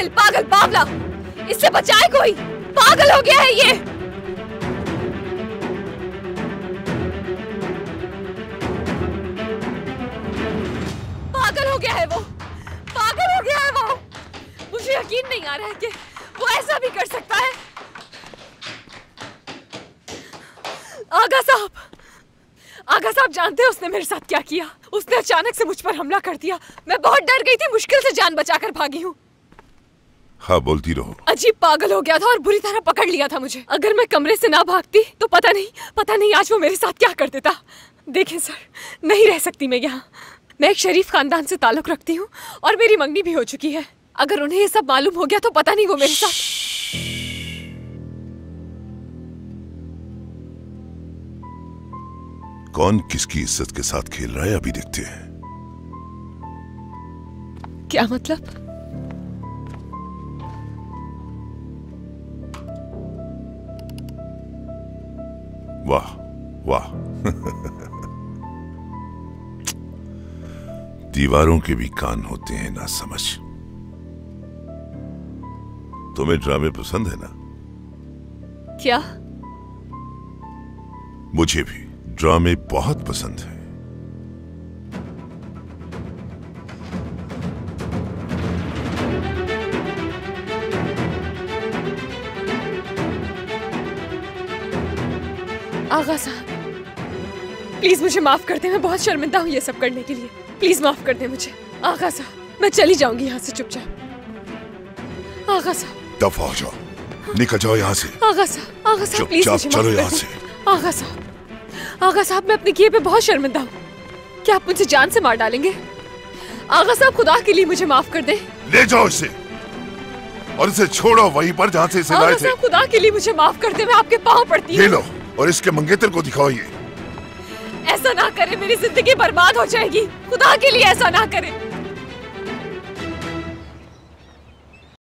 जाहिल पागल बावला इससे बचाए कोई? पागल हो गया है ये। पागल हो गया है वो। पागल हो गया है वो। मुझे यकीन नहीं आ रहा है कि वो ऐसा भी कर सकता है। आगा साहब आगा साहब जानते हैं उसने मेरे साथ क्या किया? उसने अचानक से मुझ पर हमला कर दिया। मैं बहुत डर गई थी, मुश्किल से जान बचाकर भागी हूँ। हाँ बोलती रहो। अजीब पागल हो गया था और बुरी तरह पकड़ लिया था मुझे। अगर मैं कमरे से ना भागती तो पता नहीं पता नहीं आज वो मेरे साथ क्या कर देता। देखें सर नहीं रह सकती मैं यहाँ। मैं एक शरीफ खानदान से ताल्लुक रखती हूँ और मेरी मंगनी भी हो चुकी है। अगर उन्हें ये सब मालूम हो गया तो पता नहीं वो मेरे साथ कौन किसकी इज़्ज़त के साथ खेल रहा है? अभी देखते हैं। क्या मतलब? वाह वाह। दीवारों के भी कान होते हैं ना समझ। तुम्हें ड्रामे पसंद है ना? क्या? मुझे भी। ड्रामे बहुत पसंद है। आगा साहब प्लीज़ मुझे माफ़ कर दे मैं बहुत शर्मिंदा हूँ ये सब करने के लिए। प्लीज़ माफ़ कर दे मुझे। आगा साहब मैं चली जाऊँगी यहाँ से चुपचाप। आगा साहब दफ़ा हो जाओ। निकल जाओ यहाँ से। आगा साहब आगा साहब प्लीज़ मुझे चलो यहाँ से। आगा साहब आगा साहब मैं अपने किए पे बहुत शर्मिंदा हूँ। क्या आप मुझे जान से मार डालेंगे? आगा साहब खुदा के लिए मुझे माफ़ कर दे। ले जाओ इसे। और इसे छोड़ो वहीं पर जहाँ से इसे लाए थे। खुदा के लिए मुझे माफ़ कर दे मैं आपके पाँव पड़ती ले हूँ लो। और इसके मंगेतर को दिखाओ ये। ऐसा ना करे मेरी ज़िंदगी बर्बाद हो जाएगी। खुदा के लिए ऐसा ना करे।